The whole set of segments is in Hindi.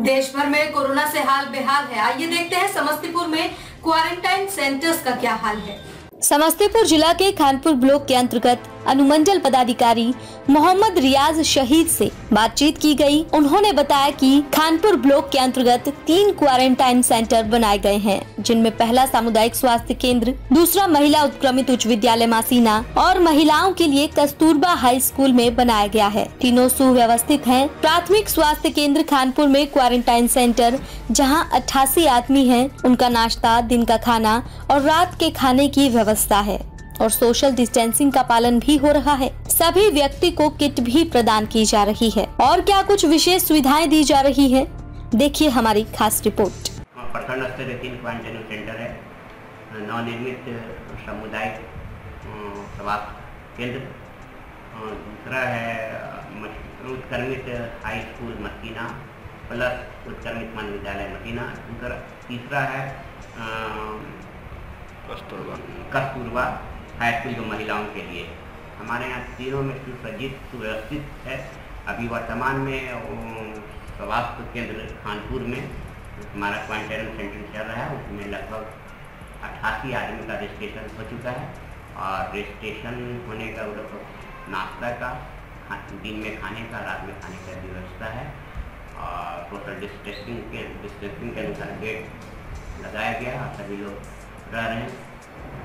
देश भर में कोरोना से हाल बेहाल है। आइए देखते हैं समस्तीपुर में क्वारंटाइन सेंटर्स का क्या हाल है। समस्तीपुर जिला के खानपुर ब्लॉक के अंतर्गत अनुमंडल पदाधिकारी मोहम्मद रियाज शहीद से बातचीत की गई। उन्होंने बताया कि खानपुर ब्लॉक के अंतर्गत तीन क्वारंटाइन सेंटर बनाए गए हैं, जिनमें पहला सामुदायिक स्वास्थ्य केंद्र, दूसरा महिला उत्क्रमित उच्च विद्यालय मासीना और महिलाओं के लिए कस्तूरबा हाई स्कूल में बनाया गया है। तीनों सुव्यवस्थित है। प्राथमिक स्वास्थ्य केंद्र खानपुर में क्वारंटाइन सेंटर, जहाँ 88 आदमी है। उनका नाश्ता, दिन का खाना और रात के खाने की व्यवस्था है। और सोशल डिस्टेंसिंग का पालन भी हो रहा है। सभी व्यक्ति को किट भी प्रदान की जा रही है। और क्या कुछ विशेष सुविधाएँ दी जा रही है? देखिए हमारी खास रिपोर्ट प्रखंड स्तर तीन क्वारंटाइन सेंटर है। नवनिर्मित सामुदायिक स्वास्थ्य केंद्र। दूसरा है उत्क्रमित हाई स्कूल मसीना प्लस उत्क्रमित मान विद्यालय मसीना दूसरा तीसरा है अ, कस्तूरबा। हाई स्कूल जो महिलाओं के लिए। हमारे यहाँ तीनों में सुसज्जित सुव्यवस्थित है। अभी वर्तमान में स्वास्थ्य केंद्र खानपुर में हमारा क्वारंटाइन सेंटर चल रहा है। उसमें लगभग अट्ठासी आदमी का रजिस्ट्रेशन हो चुका है और रजिस्ट्रेशन होने का वो लोग नाश्ता का दिन में खाने का, रात में खाने का व्यवस्था है। और टोटल डिस्टेंसिंग के डिस्टेंसिंग के अनुसार बेड लगाया गया और सभी लोग रह रहे हैं।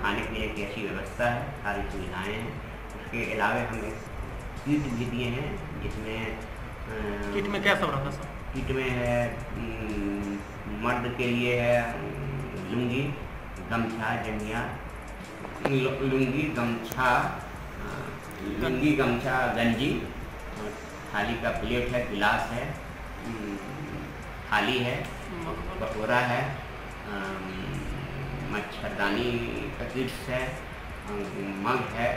खाने पीने की अच्छी व्यवस्था है सारी सुविधाएँ हैं। उसके अलावा हमें किट भी दिए हैं जिसमें किट में क्या सब रहता सर? किट में है मर्द के लिए है लुंगी गमछा जंगिया लुंगी गमछा लुंगी गमछा गंजी थाली का प्लेट है गिलास है थाली है कटोरा है मच्छरदानी का किट्स है, मग है,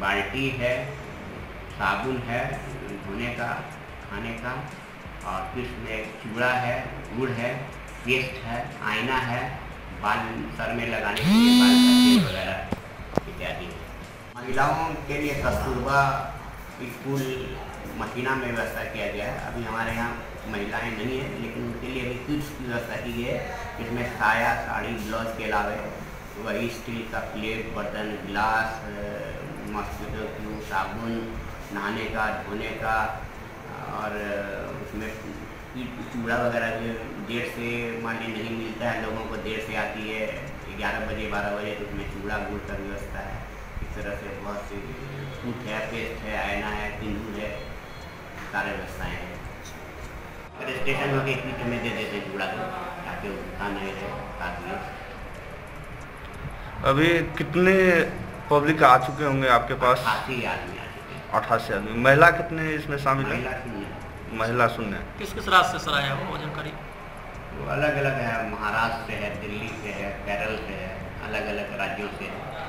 बाल्टी है, साबुन है, धोने का, खाने का, और किट्स में चूड़ा है, गुड़ है, पेस्ट है, आईना है, बाल सर में लगाने के लिए बाल वगैरह इत्यादि। महिलाओं के लिए कस्तूरबा स्कूल मकीना में व्यवस्था किया गया है। अभी हमारे यहाँ महिलाएँ नहीं हैं, लेकिन उनके लिए भी किट्स की व्यवस्था की गई है। इसमें साया साड़ी, ब्लाउज के अलावा वही स्टील का प्लेट, बर्तन, गिलास मस्किटो क्यू, साबुन, नहाने का, धोने का, और उसमें चूड़ा वगैरह भी देर से मान ली नहीं मिलता है, लोगों को देर से आती है। ग्यारह बजे, बारह बजे तो उसमें चूड़ा, गुड़ का व्यवस्था है। इस तरह से बहुत सी सूट है, पेस्ट है आयना है सिंदूर है। सारे व्यवस्थाएँ हैं रजिस्ट्रेशन होकर किट में दे देते हैं चूड़ा को ताकि वो भूखा नहीं रहे काफ़ी अभी कितने पब्लिक आ चुके होंगे आपके पास? खासी आदमी। आ चुके हैं अठासी आदमी महिला कितने इसमें शामिल महिला है? महिला शून्य। किस किस राज्य से सर आया वो जानकारी? वो अलग अलग है। महाराष्ट्र से है दिल्ली से है केरल से है अलग अलग राज्यों से है।